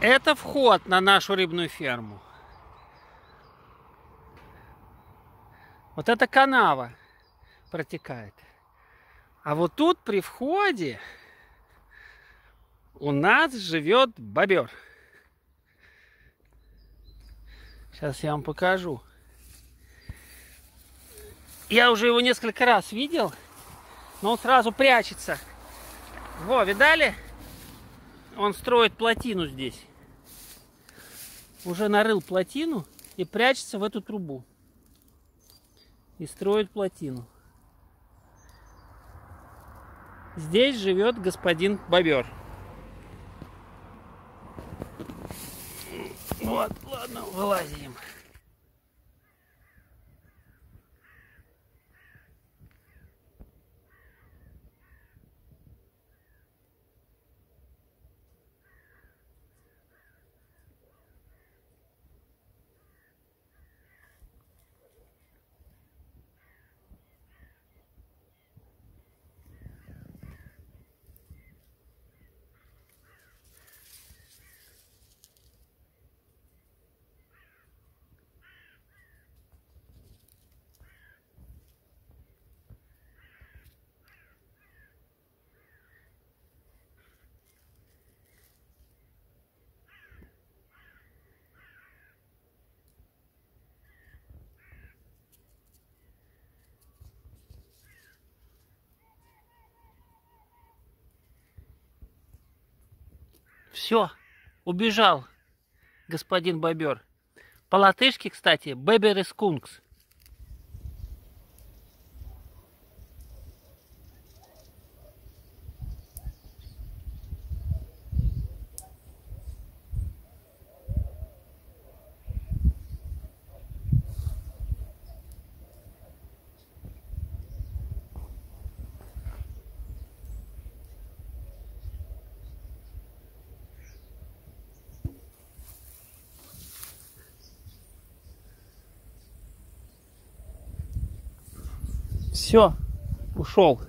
Это вход на нашу рыбную ферму. Вот эта канава протекает. А вот тут при входе у нас живет бобер. Сейчас я вам покажу. Я уже его несколько раз видел, но он сразу прячется. Во, видали? Он строит плотину здесь. Уже нарыл плотину и прячется в эту трубу. И строит плотину. Здесь живет господин бобер. Вот, ладно, вылазим. Все, убежал господин бобер. По-латышски, кстати, бебер и скункс. Все, ушел.